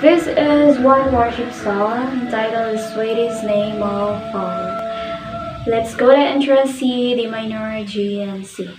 This is one worship song entitled Sweetest Name of All. Let's go to intro C, D minor, G, and C.